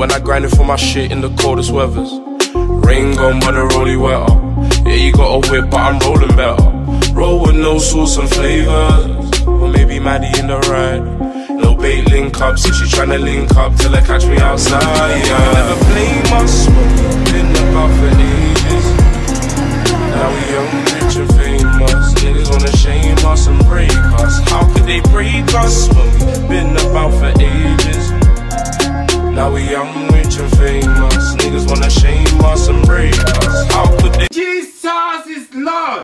When I grinded for my shit in the coldest weathers. Rain gone, but the rollie wetter. Yeah, you got a whip, but I'm rolling better. Roll with no sauce and flavors. Or maybe Maddie in the ride. No bait link up, since she tryna link up till I catch me outside. Yeah. I never play my smoke, been about for ages. Now we young, rich and famous. Niggas wanna shame us and break us. How could they break us when we been about for ages? Now we young, rich and famous. Niggas wanna shame us and break us.